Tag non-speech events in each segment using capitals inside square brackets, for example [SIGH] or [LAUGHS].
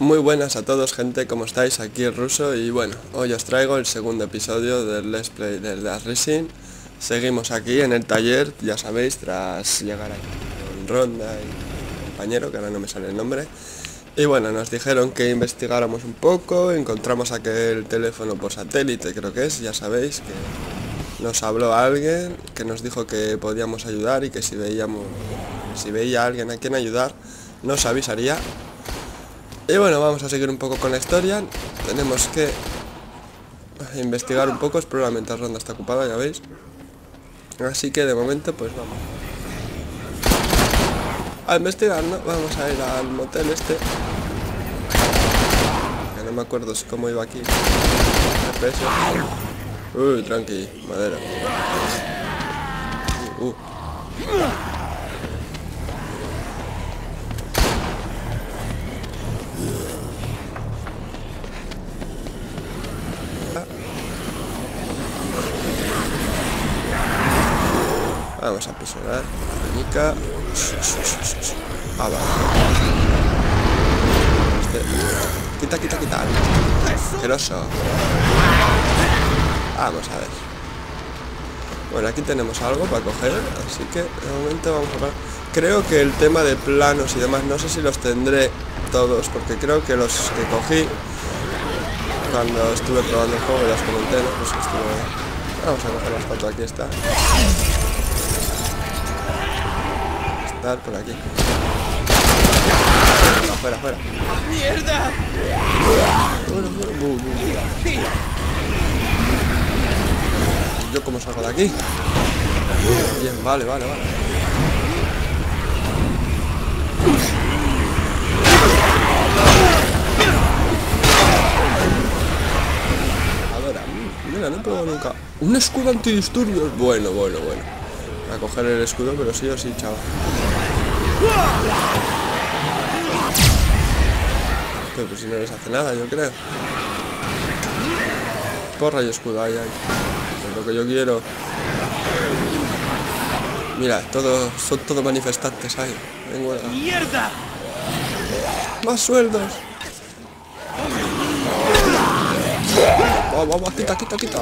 Muy buenas a todos gente, ¿cómo estáis? Aquí el ruso y bueno, hoy os traigo el segundo episodio del Let's Play del Last Racing Seguimos aquí en el taller, ya sabéis, tras llegar aquí con Ronda y compañero, que ahora no me sale el nombre. Y bueno, nos dijeron que investigáramos un poco, encontramos aquel teléfono por satélite creo que es, ya sabéis que nos habló alguien que nos dijo que podíamos ayudar y que si veíamos, si veía a alguien a quien ayudar, nos avisaría y bueno, vamos a seguir un poco con la historia. Tenemos que investigar un poco, es probablemente ronda está ocupada, ya veis. Así que de momento pues vamos. A investigar, ¿no? Vamos a ir al motel este. Que no me acuerdo cómo iba aquí. Uy, tranqui, madera. Uh. Vamos a la mica. Abajo. Este. Quita, quita, quita. Asqueroso. Vamos a ver. Bueno, aquí tenemos algo para coger, así que de momento vamos a ver. Creo que el tema de planos y demás, no sé si los tendré todos, porque creo que los que cogí cuando estuve probando el juego, las comenté, ¿no? Pues estuve... Vamos a coger la foto, aquí está por aquí. Afuera, afuera. ¡Mierda! ¿Yo cómo salgo de aquí? Bien, vale, vale, vale. A ver, mira, no he probado nunca. Un escudo antidisturbios. Bueno, bueno, bueno a coger el escudo, pero sí o sí, chaval. Pero pues si no les hace nada, yo creo. Porra y escudo, ahí, ahí. Es lo que yo quiero. Mira, todos son todos manifestantes ahí. Vengo ¡Mierda! ¡Más sueldos! Vamos, vamos, quita, quita, quita.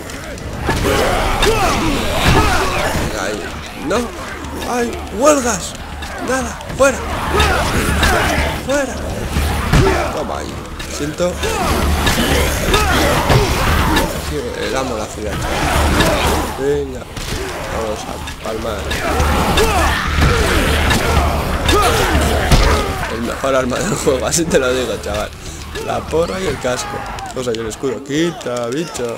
ahí. No. Hay huelgas. Nada. Fuera. Fuera. Toma ahí. Siento. El amo la ciudad. Venga. Vamos a palmar. El mejor arma del juego, así te lo digo, chaval. La porra y el casco. O sea, y el escudo. Quita, bicho.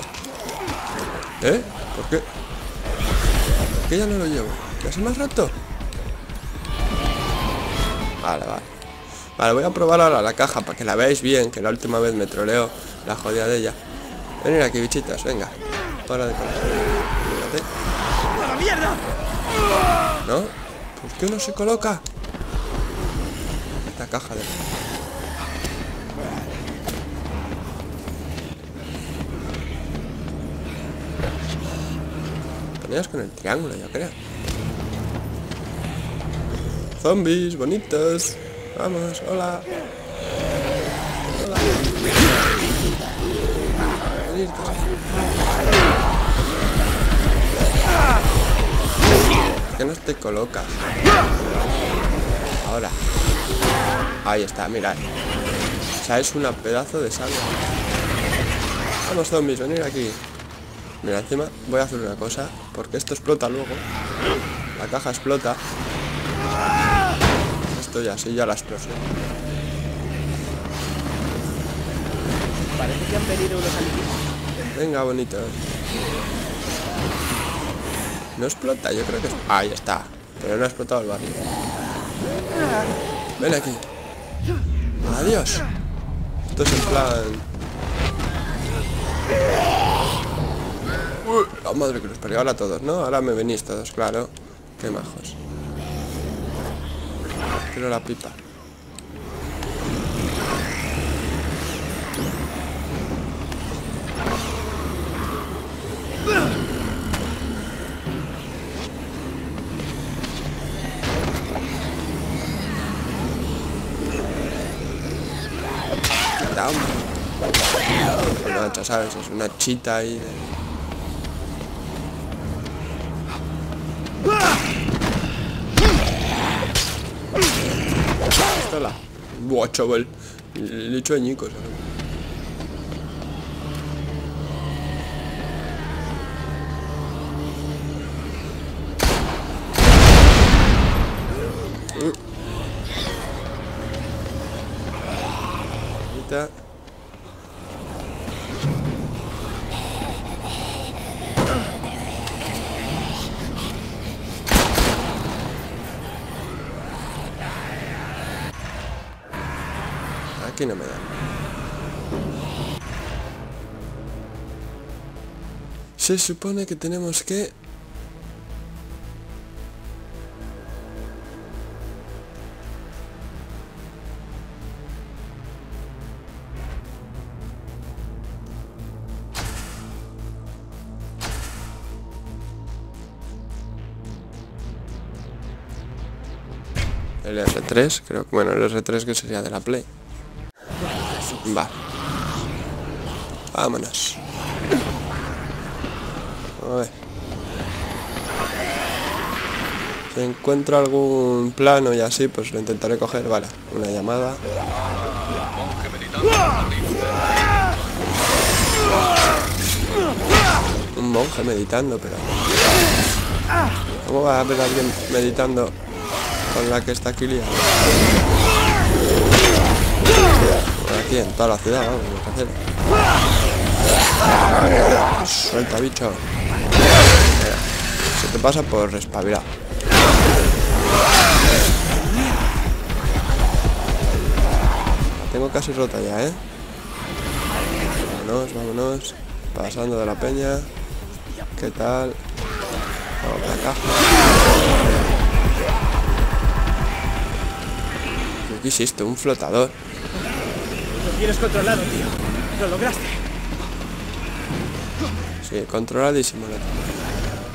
¿Eh? ¿Por qué? que ya no lo llevo? ¿Ya se me ha roto? Vale, vale. Vale, voy a probar ahora la caja para que la veáis bien, que la última vez me troleo la jodida de ella. Venid aquí, bichitas, venga. Para de ¡La mierda! ¿No? ¿Por qué no se coloca? La caja de... con el triángulo, yo creo. Zombies, bonitos. Vamos, hola. Hola. ¿Por no te colocas? Ahora. Ahí está, mirad. O sea, es una pedazo de sangre. Vamos, zombies, venir aquí. Mira, encima voy a hacer una cosa, porque esto explota luego. La caja explota. Esto ya, sí, ya la explosión. Parece que han venido unos Venga, bonito. No explota, yo creo que... Ahí está. Pero no ha explotado el barrio. Ven aquí. Adiós. Esto es en plan... la madre que los parió a todos, ¿no? Ahora me venís todos, claro. Qué majos. Quiero la pipa. hombre. Bueno, ya sabes, es una chita ahí de... Pistola. Buah, chaval. Le he hecho Se supone que tenemos que... El R3, creo que bueno, el R3 que sería de la Play. Va. Vámonos. A ver. Si encuentro algún plano y así, pues lo intentaré coger. Vale, una llamada. Un monje meditando, pero... ¿Cómo va a haber alguien meditando con la que está aquí aquí, en toda la ciudad, vamos. Suelta, bicho. Se te pasa por respabilar. Tengo casi rota ya, ¿eh? Vámonos, vámonos. Pasando de la peña. ¿Qué tal? Vamos a la caja. ¿Qué hiciste? Un flotador. Lo tienes controlado, tío. Lo lograste. Sí, controladísimo.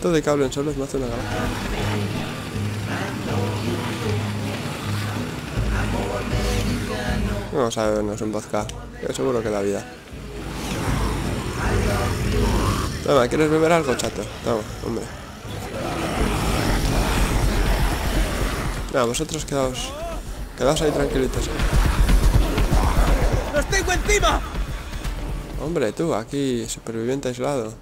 Todo de cable en solos me hace una galaxia. Vamos a vernos un vodka, que seguro que da vida. Toma, ¿quieres beber algo, chato? Toma, hombre. Nada, vosotros quedaos... Quedaos ahí tranquilitos. ¡Los tengo encima! Hombre, tú, aquí, superviviente aislado.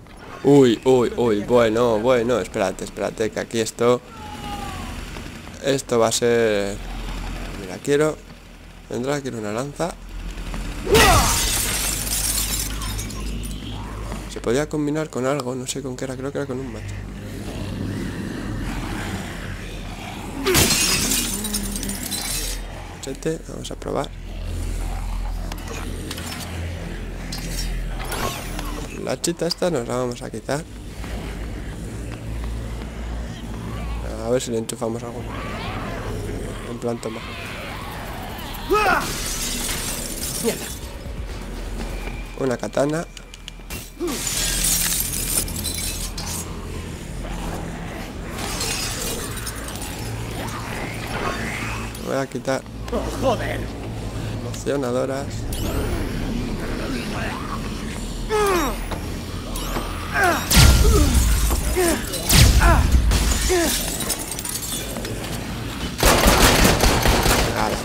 Uy, uy, uy, bueno, bueno, espérate, espérate, que aquí esto... Esto va a ser... Mira, quiero... Vendrá, quiero una lanza. Se podía combinar con algo, no sé con qué era, creo que era con un. Machete, vamos a probar. La chita esta nos la vamos a quitar. A ver si le enchufamos algo. En plan toma. Mierda. Una katana. Voy a quitar Oh, joder. emocionadoras.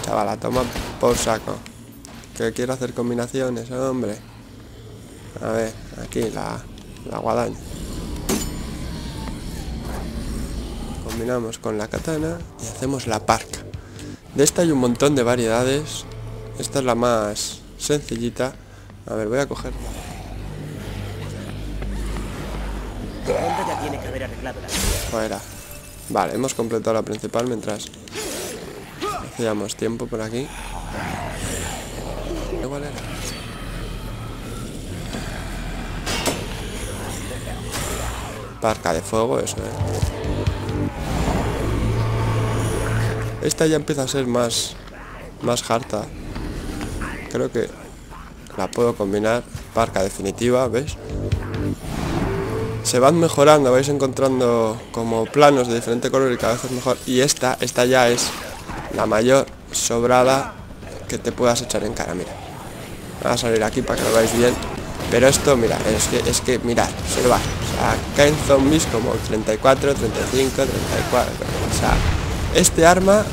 Chavala, toma por saco. Que quiero hacer combinaciones, hombre. A ver, aquí la, la guadaña. Combinamos con la katana y hacemos la parca. De esta hay un montón de variedades. Esta es la más sencillita. A ver, voy a la Fuera. Vale, hemos completado la principal mientras hacíamos tiempo por aquí. Igual. Parca de fuego, eso, eh. Esta ya empieza a ser más más harta. Creo que la puedo combinar. Parca definitiva, ¿ves? se van mejorando, vais encontrando como planos de diferente color y cada vez es mejor. Y esta, esta ya es la mayor sobrada que te puedas echar en cara, mira. Va a salir aquí para que lo veáis bien. Pero esto, mira, es que, es que, mirad, va O sea, caen zombies como 34, 35, 34. O sea, este arma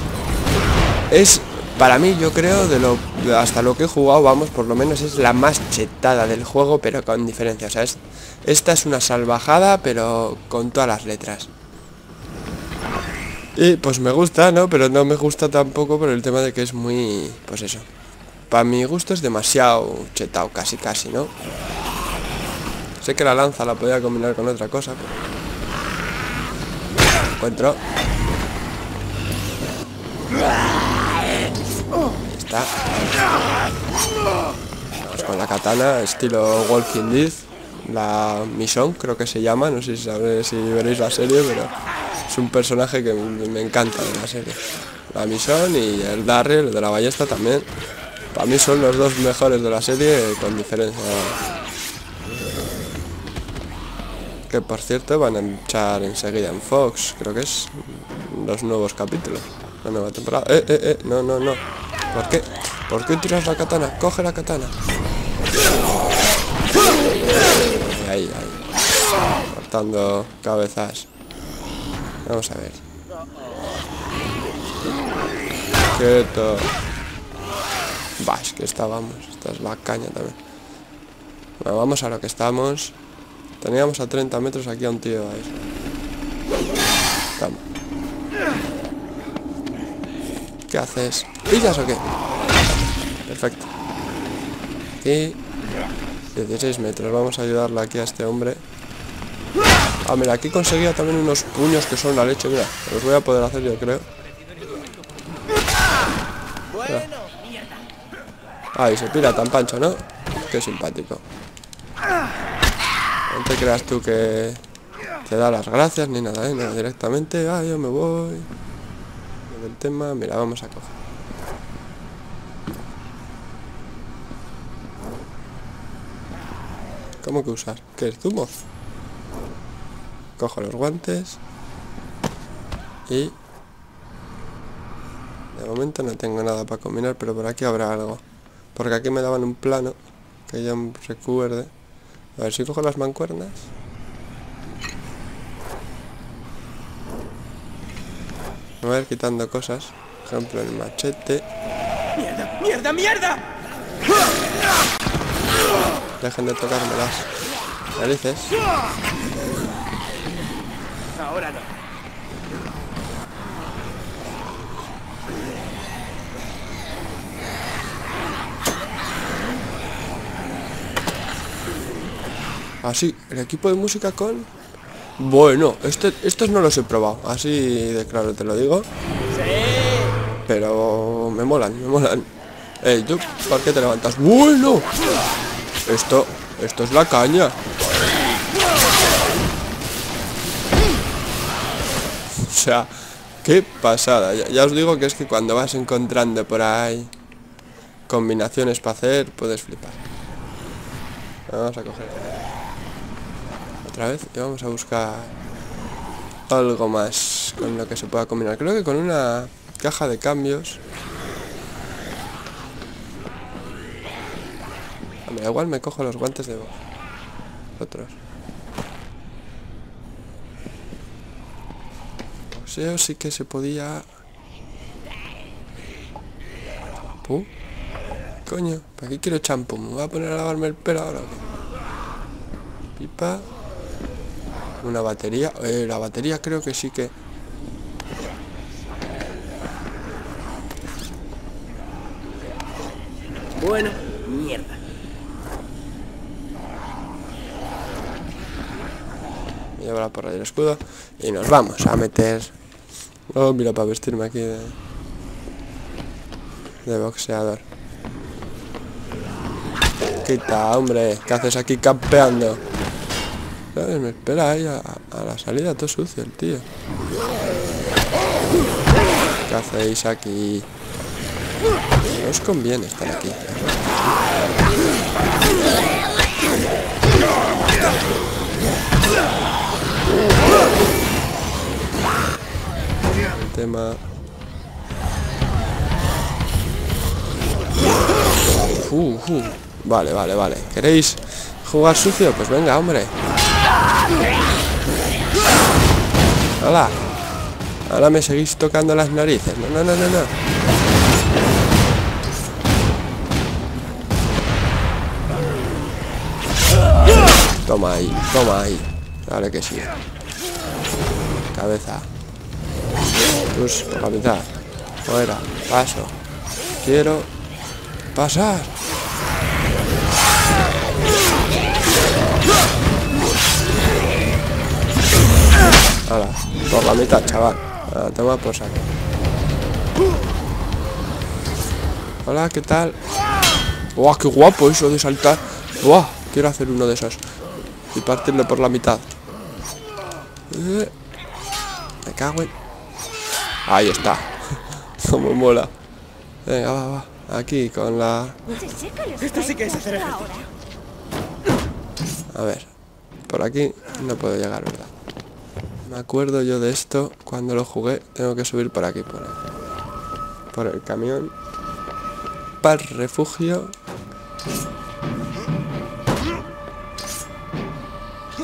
es, para mí, yo creo, de lo hasta lo que he jugado, vamos, por lo menos es la más chetada del juego, pero con diferencia. O sea, esta es una salvajada, pero con todas las letras. Y pues me gusta, ¿no? Pero no me gusta tampoco por el tema de que es muy... Pues eso. Para mi gusto es demasiado chetado, casi casi, ¿no? Sé que la lanza la podía combinar con otra cosa, pero... Encuentro. Ahí está. Vamos con la katana, estilo Walking Dead. La Mission, creo que se llama. No sé si, sabréis, si veréis la serie, pero es un personaje que me encanta de la serie. La Mission y el Darryl, de la ballesta también. Para mí son los dos mejores de la serie con diferencia. Que por cierto van a echar enseguida en Fox, creo que es los nuevos capítulos. La nueva temporada. Eh, eh, eh, no, no, no. ¿Por qué? ¿Por qué tiras la katana? Coge la katana. Cortando cabezas. Vamos a ver. Quieto. Va, es que estábamos. Esta es la caña también. Bueno, vamos a lo que estamos. Teníamos a 30 metros aquí a un tío ahí. Vamos. ¿Qué haces? ¿Pillas o qué? Perfecto. Aquí. 16 metros. Vamos a ayudarle aquí a este hombre. Ah, mira, aquí conseguía también unos puños que son la leche, mira. Los voy a poder hacer yo creo. Ahí se pira tan pancho, ¿no? Qué simpático. No te creas tú que te da las gracias ni nada, ¿eh? No, directamente, ah, yo me voy. El tema, mira, vamos a coger. ¿Cómo que usar? ¿Qué es zumo? Cojo los guantes. Y... De momento no tengo nada para combinar, pero por aquí habrá algo. Porque aquí me daban un plano, que ya recuerde. A ver si cojo las mancuernas. Me voy a ir quitando cosas. Por ejemplo, el machete. ¡Mierda! ¡Mierda! ¡Mierda! Dejen de tocarme las narices. Ahora no. Así, el equipo de música con... Bueno, este, estos no los he probado, así de claro te lo digo. Pero me molan, me molan. Ey, tú, ¿por qué te levantas? ¡Bueno! Esto, esto es la caña. Sea, qué pasada. Ya, os digo que es que cuando vas encontrando por ahí combinaciones para hacer, puedes flipar. Vamos a coger otra vez y vamos a buscar algo más con lo que se pueda combinar. Creo que con una caja de cambios. da igual me cojo los guantes de otros. O sí que se podía... Coño, ¿para qué quiero champú? ¿Me voy a poner a lavarme el pelo ahora? Pipa. Una batería. Eh, la batería creo que sí que... Bueno, mierda. Lleva la porra del escudo. Y nos vamos a meter Oh, mira, para vestirme aquí de... De boxeador. Quita, hombre. ¿Qué haces aquí campeando? Me espera ahí a, la salida todo sucio el tío. ¿Qué hacéis aquí? No os conviene estar aquí. Uh, uh, Vale, vale, vale. ¿Queréis jugar sucio? Pues venga, hombre. ¡Hala! Ahora me seguís tocando las narices. No, no, no, no, no. Toma ahí, toma ahí. Vale que sí. Cabeza. Tus, cabeza. Fuera. Paso. Quiero pasar. Hala, por la mitad, chaval. Ahora, toma por saco. Hola, ¿qué tal? ¡Buah, qué guapo eso de saltar! ¡Buah! Quiero hacer uno de esos. Y partirle por la mitad. Eh, Me cago en... Ahí está. [LAUGHS] Como mola. Venga, va, va. Aquí con la... Esto sí que es hacer ejercicio. A ver. Por aquí no puedo llegar, ¿verdad? Me acuerdo yo de esto cuando lo jugué. Tengo que subir por aquí, por, por el camión. Para el refugio.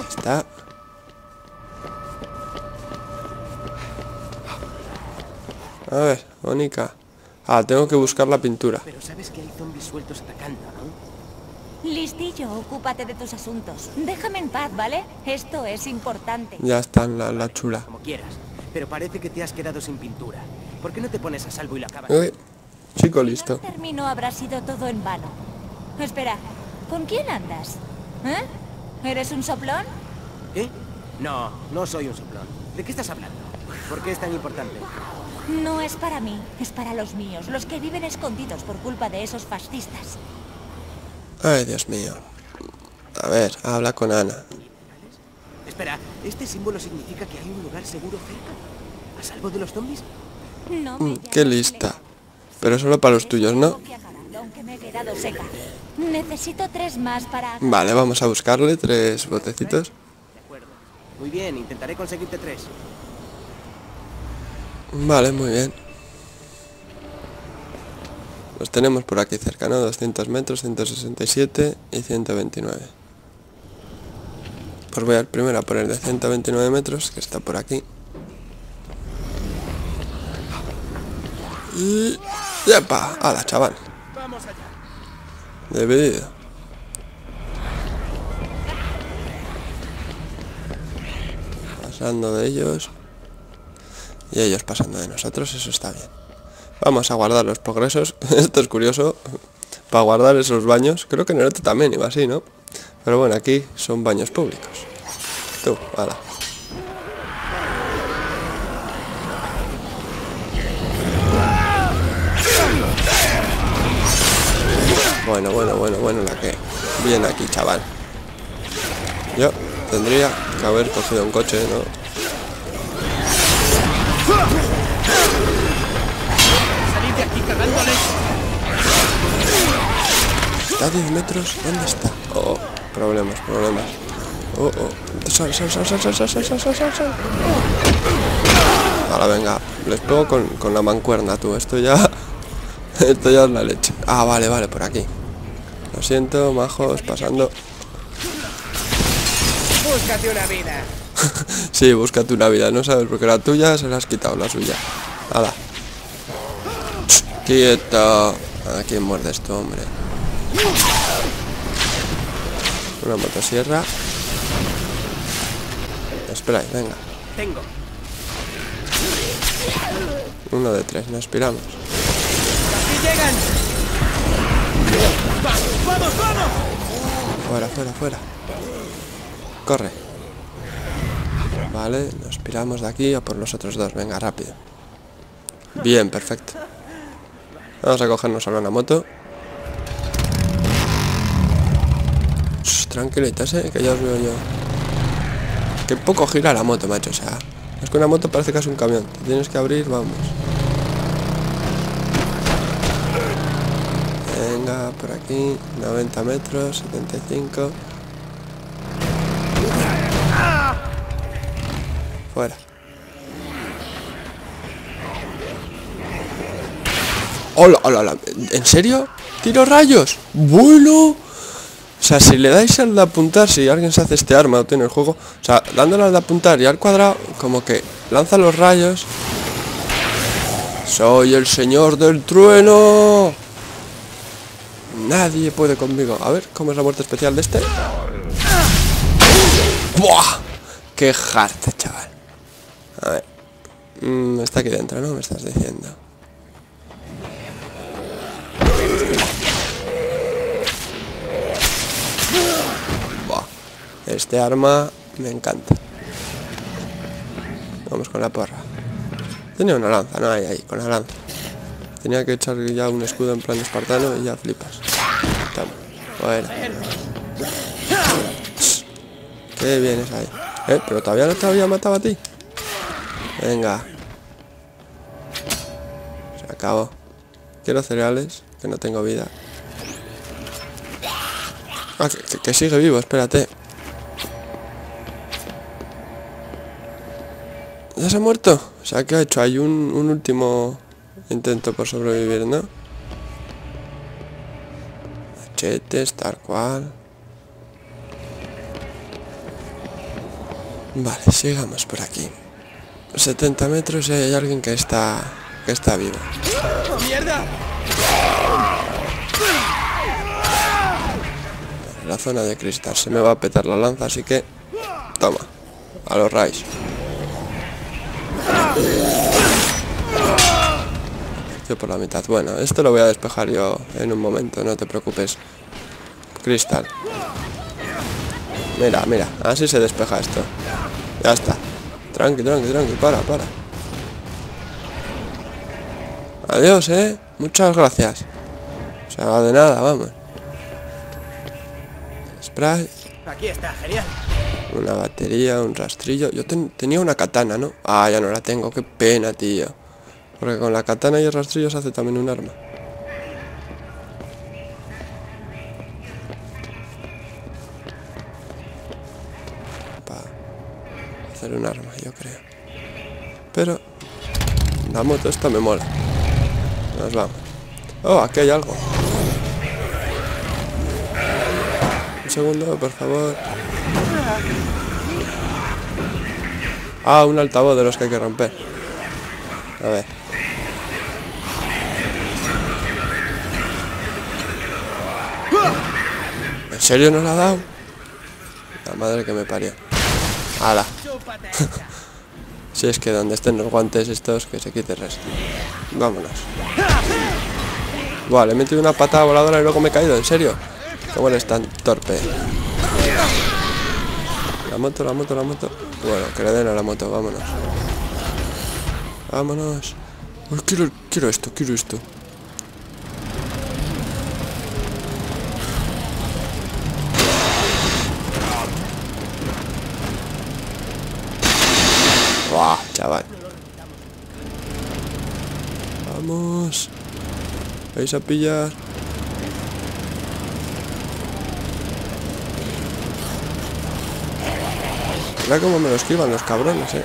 Está. A ver, Mónica. Ah, tengo que buscar la pintura. Pero sabes que hay zombies sueltos atacando, ¿no? Listillo, ocúpate de tus asuntos. Déjame en paz, ¿vale? Esto es importante. Ya está la, la chula. Como quieras. Pero parece que te has quedado sin pintura. ¿Por qué no te pones a salvo y la acabas? Uy, chico Si listo. no termino habrá sido todo en vano. Espera, ¿con quién andas? ¿Eh? ¿Eres un soplón? ¿Eh? No, no soy un soplón. ¿De qué estás hablando? ¿Por qué es tan importante? No es para mí, es para los míos, los que viven escondidos por culpa de esos fascistas. Ay, Dios mío. A ver, habla con Ana. Espera, ¿este símbolo significa que hay un lugar seguro cerca? ¿A salvo de los zombies? No Mm, qué lista. Pero solo para los tuyos, ¿no? Necesito tres más para... Vale, vamos a buscarle tres botecitos. De acuerdo. Muy bien, intentaré conseguirte tres. Vale, muy bien. Los tenemos por aquí cerca, ¿no? 200 metros, 167 y 129. Pues voy al primero a poner de 129 metros, que está por aquí. Y... ¡Yepa! ¡Hala, chaval! Dividido. Pasando de ellos. Y ellos pasando de nosotros, eso está bien. Vamos a guardar los progresos. [LAUGHS] Esto es curioso. Para guardar esos baños. Creo que en el otro también iba así, ¿no? Pero bueno, aquí son baños públicos. Tú, hala. Bueno, bueno, bueno, bueno, la que viene aquí, chaval. Yo tendría que haber cogido un coche, ¿no? Salid de aquí cagándoles. ¿Está a 10 metros? ¿Dónde está? Oh, problemas, problemas. Oh, oh. Sal, sal, sal, sal, sal, sal, sal, sal, sal, sal, sal. Ahora venga, les pego con, con la mancuerna, tú. Esto ya... [LAUGHS] Esto ya es la leche. Ah, vale, vale, por aquí. Lo siento, majos, pasando. Búscate una vida. [LAUGHS] Sí, búscate una vida, no sabes, porque la tuya se la has quitado, la suya. Hala. Ch, Quieto. ¿A quién muerde esto, hombre? Una motosierra. Espera, ahí, venga. Tengo. Uno de tres, nos piramos. ¡Aquí llegan! ¡Vamos, vamos, vamos! Fuera, fuera, fuera. Corre. Vale, nos piramos de aquí a por los otros dos. Venga, rápido. Bien, perfecto. Vamos a cogernos ahora una moto. Tranquilitas, eh, que ya os veo yo. Que poco gira la moto, macho. O sea, es que una moto parece es un camión. Te tienes que abrir, vamos. Venga, por aquí, 90 metros, 75. Fuera. ¡Hola, hola, hola! ¿En serio? ¿Tiro rayos? Bueno, O sea, si le dais al de apuntar, si alguien se hace este arma o tiene el juego, o sea, dándole al de apuntar y al cuadrado, como que lanza los rayos. Soy el señor del trueno. Nadie puede conmigo. A ver, ¿cómo es la muerte especial de este? ¡Buah! ¡Qué harta, chaval! Mm, está aquí dentro, ¿no? Me estás diciendo. Este arma me encanta. Vamos con la porra. Tenía una lanza, no hay ahí, con la lanza. Tenía que echar ya un escudo en plan espartano y ya flipas. Toma. Qué bien es ahí. Eh, pero todavía no te había matado a ti. Venga. Acabó. Quiero cereales, que no tengo vida. Ah, que sigue vivo, espérate. ¿Ya se ha muerto? O sea, ¿qué ha hecho? Hay un, un último intento por sobrevivir, ¿no? Machetes, tal cual. Vale, sigamos por aquí. 70 metros y hay alguien que está que está vivo. ¡Mierda! La zona de cristal se me va a petar la lanza, así que toma, a los rayos. Yo por la mitad. Bueno, esto lo voy a despejar yo en un momento, no te preocupes. Cristal. Mira, mira, así se despeja esto. Ya está. Tranqui, tranqui, tranqui, para, para. Adiós, eh. Muchas gracias. O sea, de nada, vamos. Spray, Aquí está, genial. una batería, un rastrillo. Yo ten- tenía una katana, ¿no? Ah, ya no la tengo, qué pena, tío. Porque con la katana y el rastrillo se hace también un arma. Para hacer un arma, yo creo. Pero la moto esta me mola. Nos vamos. Oh, aquí hay algo. Un segundo, por favor. Ah, un altavoz de los que hay que romper. A ver. ¿En serio no la ha dado? La madre que me parió. ¡Hala! [LAUGHS] Si es que donde estén los guantes estos, que se quite el resto. Vámonos. Buah, le he metido una patada voladora y luego me he caído, ¿en serio? ¿Cómo eres tan torpe? La moto, la moto, la moto. Bueno, que le den a la moto, vámonos. Vámonos. Uy, quiero, quiero esto, quiero esto. Buah, chaval. Vamos. Vais a pillar. Mira cómo me lo esquivan los cabrones, eh.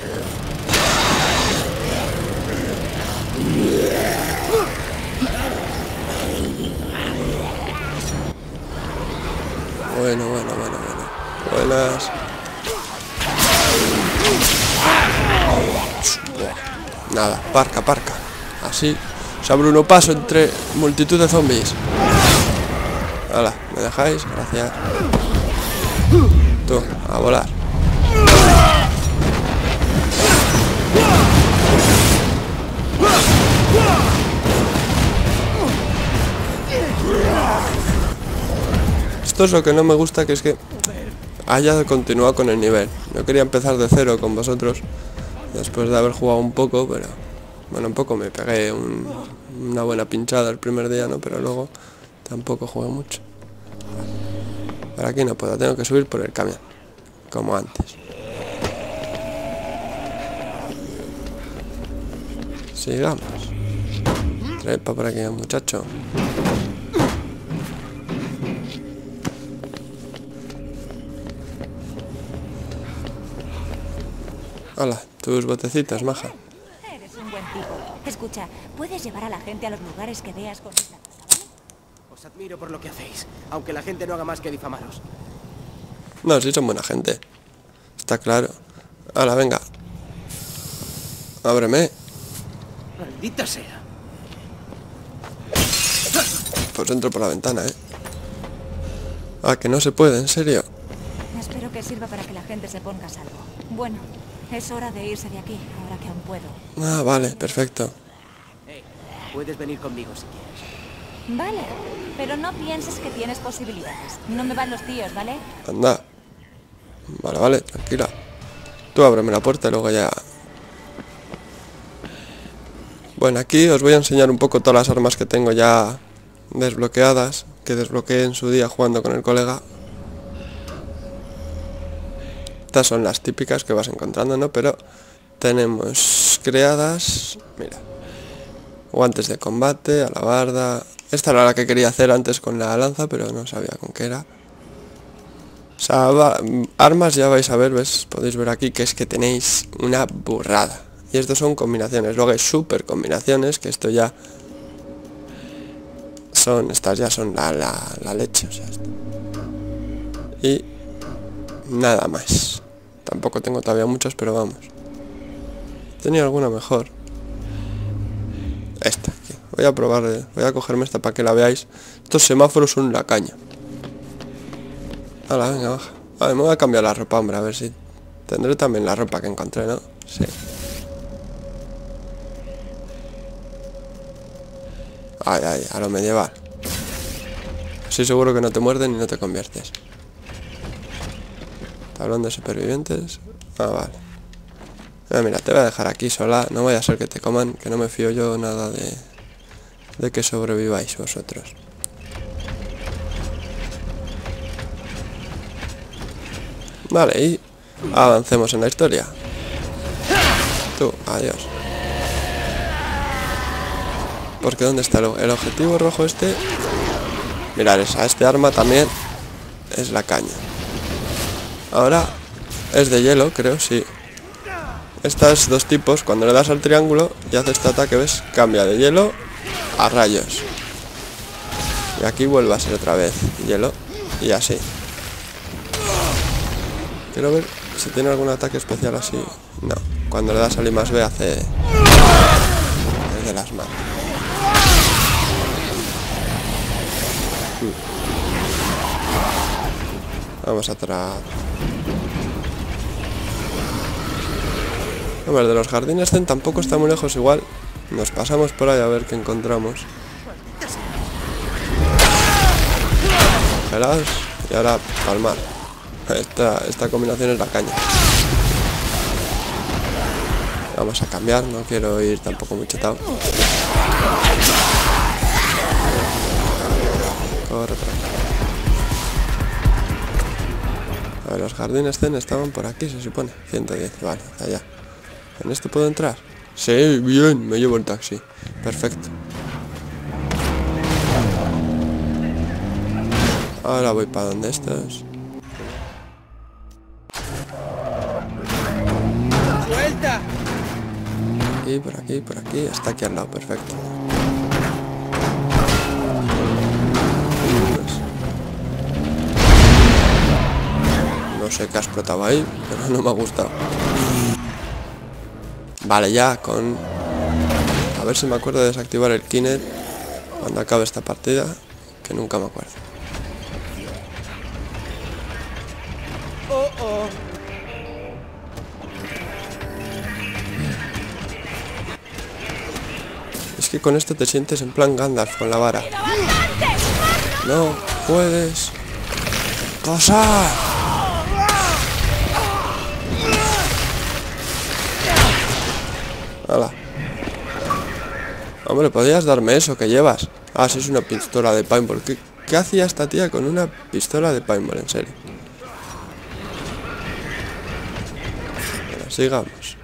Bueno, bueno, bueno, bueno. Buenas. Nada, parca, parca. Así abre uno paso entre multitud de zombies. Hola, ¿me dejáis? Gracias. Tú, a volar. Esto es lo que no me gusta, que es que haya continuado con el nivel. Yo quería empezar de cero con vosotros, después de haber jugado un poco, pero... Bueno, un poco me pegué un- una buena pinchada el primer día, ¿no? Pero luego tampoco jugué mucho. Por aquí no puedo, tengo que subir por el camión, como antes. Sigamos. Trepa por aquí, muchacho. Hola, tus botecitos, maja. Eres un buen tipo. Escucha, puedes llevar a la gente a los lugares que veas con esta cosa, ¿vale? Os admiro por lo que hacéis, aunque la gente no haga más que difamaros. No, sí son buena gente. Está claro. Ahora, venga. Ábreme. Maldita sea. Pues entro por la ventana, ¿eh? Ah, que no se puede, en serio. Espero que sirva para que la gente se ponga a salvo. Bueno, es hora de irse de aquí, ahora que aún puedo. Ah, vale, perfecto. Hey, puedes venir conmigo si quieres. Vale, pero no pienses que tienes posibilidades. No me van los tíos, ¿vale? Anda. Vale, vale, tranquila. Tú ábreme la puerta y luego ya... Bueno, aquí os voy a enseñar un poco todas las armas que tengo ya desbloqueadas, que desbloqueé en su día jugando con el colega. Estas son las típicas que vas encontrando, ¿no? Pero tenemos creadas... Mira. Guantes de combate, alabarda... Esta era la que quería hacer antes con la lanza, pero no sabía con qué era. O sea, armas ya vais a ver, ¿ves? Podéis ver aquí que es que tenéis una burrada. Y estos son combinaciones. Luego hay super combinaciones, que esto ya... Son, estas ya son la, la, la leche, o sea. Y nada más. Tampoco tengo todavía muchos, pero vamos. Tenía alguna mejor. Esta aquí. Voy a probar, voy a cogerme esta para que la veáis. Estos semáforos son la caña. Hala, venga, baja. Vale, me voy a cambiar la ropa, hombre, a ver si... Tendré también la ropa que encontré, ¿no? Sí. Ay, ay, a lo medieval. Así seguro que no te muerden y no te conviertes. Tablón de supervivientes. Ah, vale. Ah, mira, te voy a dejar aquí sola. No vaya a ser que te coman, que no me fío yo nada de... De que sobreviváis vosotros. Vale, y avancemos en la historia. Tú, adiós. Porque ¿dónde está el, objetivo rojo este? Mirar, esa, este arma también es la caña. Ahora es de hielo, creo, sí. Estas dos tipos, cuando le das al triángulo y hace este ataque, ¿ves? Cambia de hielo a rayos. Y aquí vuelve a ser otra vez hielo y así. Quiero ver si tiene algún ataque especial así. No. Cuando le das al I más B hace... Es de las manos. Vamos a atrás. Hombre, el de los jardines Zen tampoco está muy lejos igual. Nos pasamos por ahí a ver qué encontramos. Y ahora palmar. Esta, esta combinación es la caña. Vamos a cambiar, no quiero ir tampoco muy chetado. Corre A ver, los jardines Zen estaban por aquí, se supone. 110, vale, allá. ¿En este puedo entrar? Sí, bien, me llevo el taxi. Perfecto. Ahora voy para donde estás. ¡Suelta! Aquí, por aquí, por aquí. Está aquí al lado, perfecto. No sé qué has explotado ahí, pero no me ha gustado. Vale, ya con... A ver si me acuerdo de desactivar el Kinect cuando acabe esta partida, que nunca me acuerdo. ¡Oh, oh! Es que con esto te sientes en plan Gandalf con la vara. No puedes. ¡Cosa! Hala. Hombre, podrías darme eso que llevas. Ah, si es una pistola de paintball. ¿Qué, qué hacía esta tía con una pistola de paintball? En serio. Bueno, sigamos.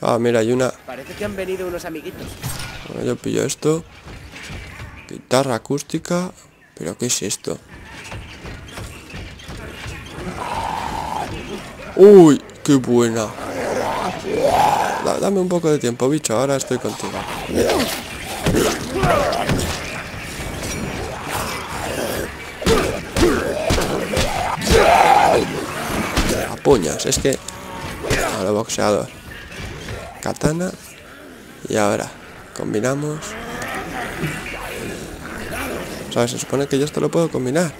Ah, mira, hay una... Parece que han venido unos amiguitos. Bueno, yo pillo esto. Guitarra acústica. ¿Pero qué es esto? ¡Uy! ¡Qué buena! da- dame un poco de tiempo, bicho. Ahora estoy contigo. A puños, es que... A lo boxeador. Katana. Y ahora, combinamos. ¿Sabes? Se supone que yo esto lo puedo combinar.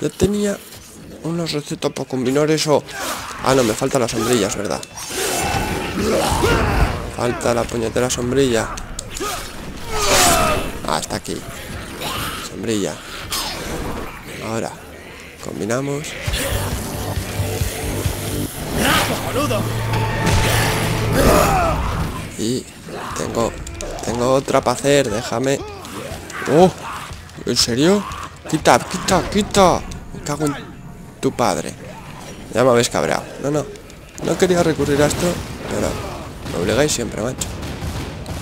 Yo tenía unos recetas para combinar eso. Ah, no, me faltan las sombrillas, ¿verdad? Falta la puñetera sombrilla. Ah, está aquí. Sombrilla. Ahora, combinamos. Y tengo tengo otra para hacer, déjame. Oh, ¿en serio? Quita, quita, quita. Me cago en tu padre. Ya me habéis cabreado. No, no. No quería recurrir a esto, pero me obligáis siempre, macho.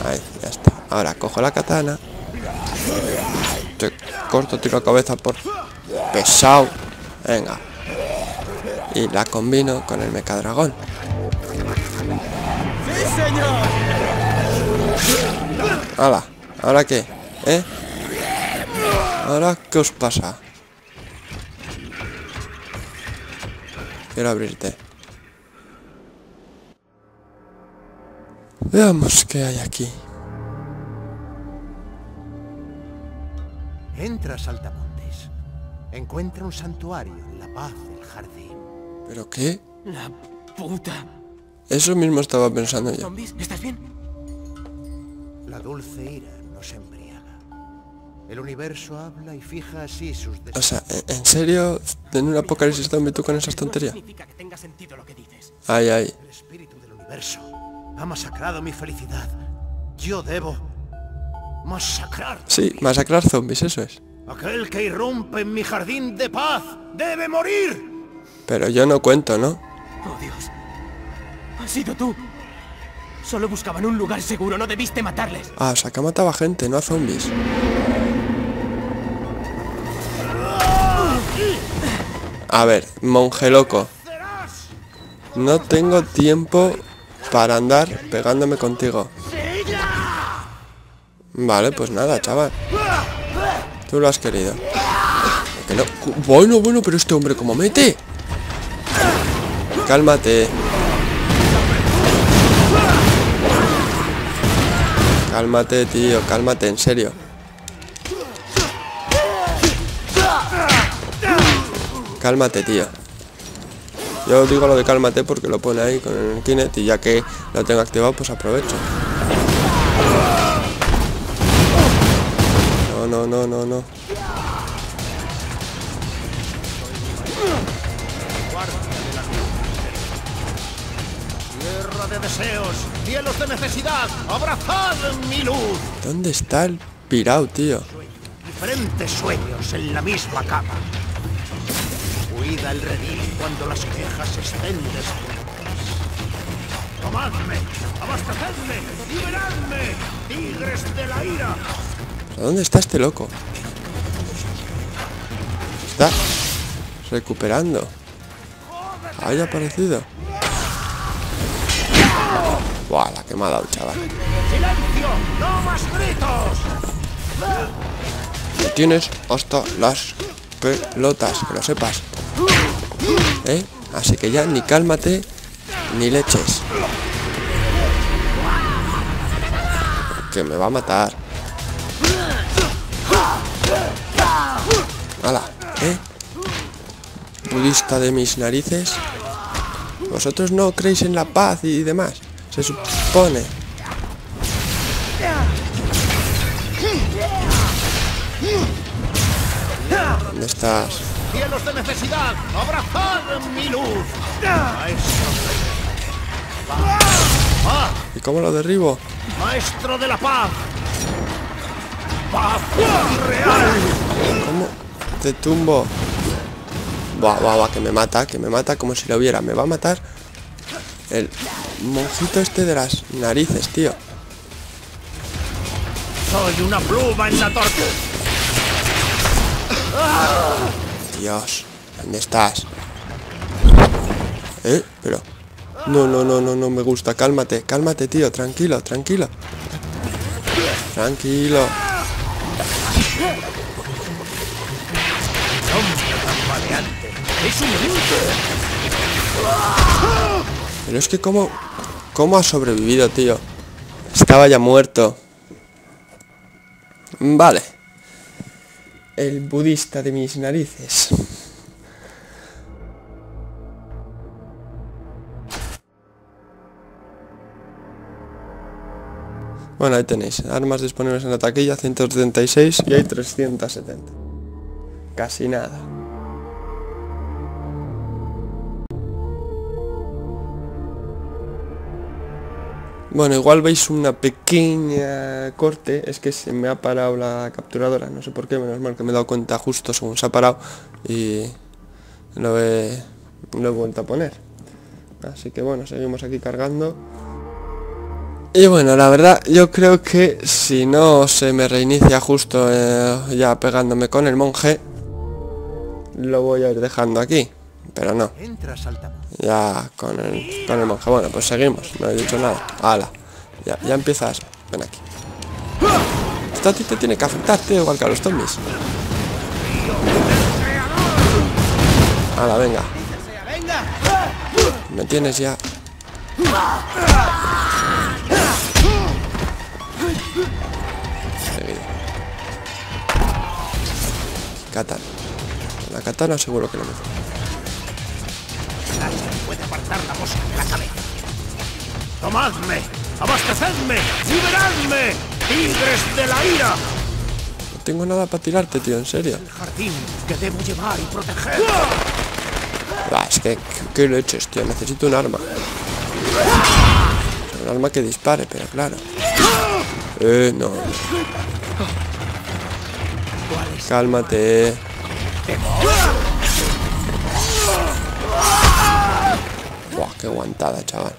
Ahí, ya está. Ahora cojo la katana. Te corto, tiro la cabeza por pesado. Venga. Y la combino con el mecadragón. ¡Hala! ¿Ahora qué? ¿Eh? ¿Ahora qué os pasa? Quiero abrirte. Veamos qué hay aquí. Entra, Saltamontes. Encuentra un santuario en la paz del jardín. ¿Pero qué? La puta. Eso mismo estaba pensando yo. ¿Zombies? ¿Estás bien? La dulce ira nos. El universo habla y fija así sus O sea, ¿en- ¿en serio? ¿En un apocalipsis zombie tú con esas tonterías? Ay, ay. El espíritu del universo ha masacrado mi felicidad. Yo debo masacrar. Sí, masacrar zombies, eso es. Aquel que irrumpe en mi jardín de paz debe morir. Pero yo no cuento, ¿no? Oh, Dios. Has sido tú. Solo buscaban un lugar seguro, no debiste matarles. Ah, o sea, que mataba gente, no a zombies. A ver, monje loco. No tengo tiempo para andar pegándome contigo. Vale, pues nada, chaval. Tú lo has querido. Que no- Bueno, bueno, pero este hombre como mete. Cálmate. Cálmate, tío, cálmate, en serio. Cálmate, tío. Yo digo lo de cálmate porque lo pone ahí con el Kinect y ya que lo tengo activado, pues aprovecho. No, no, no, no, no. Tierra de deseos, cielos de necesidad, abrazad mi luz. ¿Dónde está el pirao, tío? Diferentes sueños en la misma cama. El redil cuando las quejas estén desnudas. Tomadme, abastecedme, liberadme, tigres de la ira. ¿Dónde está este loco? Está recuperando. Haya aparecido. Buah, la que me ha dado, chaval. ¡Silencio! ¡No más gritos! Tienes hasta las pelotas, que lo sepas. ¿Eh? Así que ya ni cálmate ni leches. Que me va a matar. ¡Hala! ¿Eh? Budista de mis narices. Vosotros no creéis en la paz y demás. Se supone. ¿Dónde estás? ¡Cielos de necesidad! ¡Abrazad mi luz! Maestro de la paz. ¿Y cómo lo derribo? Maestro de la paz. Paz real. ¿Cómo te tumbo? Buah, buah, buah, que me mata, que me mata como si lo viera. Me va a matar el monjito este de las narices, tío. Soy una pluma en la torta. Dios, ¿dónde estás? ¿Eh? Pero... No, no, no, no, no me gusta. Cálmate, cálmate, tío. Tranquilo, tranquilo. Tranquilo. ¡Es un Pero es que cómo... ¿Cómo ha sobrevivido, tío? Estaba ya muerto. Vale. El budista de mis narices. Bueno, ahí tenéis. Armas disponibles en la taquilla, 176 y hay 370. Casi nada. Bueno, igual veis una pequeña corte, es que se me ha parado la capturadora, no sé por qué, menos mal que me he dado cuenta justo según se ha parado y lo he, vuelto a poner. Así que bueno, seguimos aquí cargando. Y bueno, la verdad, yo creo que si no se me reinicia justo eh, ya pegándome con el monje, lo voy a ir dejando aquí, pero no. Ya con el, con el monje. Bueno, pues seguimos. No he dicho nada. Hala. Ya, ya empiezas. Ven aquí. Esto a ti te tiene que afectar, tío, igual que a los zombies. Hala, venga. Me tienes ya. Seguido. Katana. La katana seguro que no Nadie puede apartar la mosca de la cabeza. ¡Tomadme! ¡Abastecedme! ¡Liberadme! ¡Tigres de la ira! No tengo nada para tirarte, tío, en serio. El jardín que debo llevar y proteger. Ah, es que, ¿qué leches, tío? Necesito un arma. Un arma que dispare, pero claro. Eh, no. Cálmate. Qué aguantada, chaval.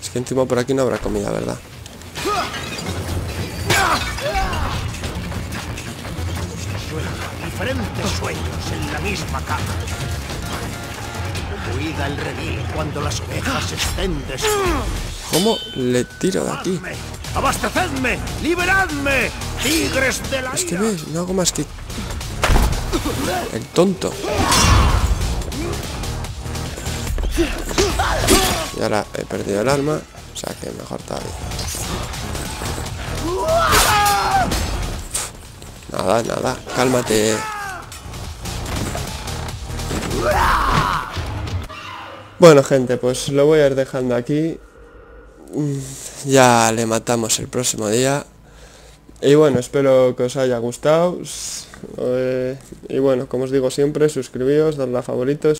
Es que encima por aquí no habrá comida, ¿verdad? Diferentes sueños en la misma cama. Cuida el redil cuando las ovejas estén destruidas. ¿Cómo le tiro de aquí? ¡Abastecedme! ¡Liberadme! ¡Tigres de la Es que ves, no hago más que... El tonto. Y ahora he perdido el arma, o sea que mejor todavía. Nada, nada, cálmate. Bueno gente, pues lo voy a ir dejando aquí. Ya le matamos el próximo día. Y bueno, espero que os haya gustado. Eh, y bueno, como os digo siempre, suscribíos, dadle a favoritos.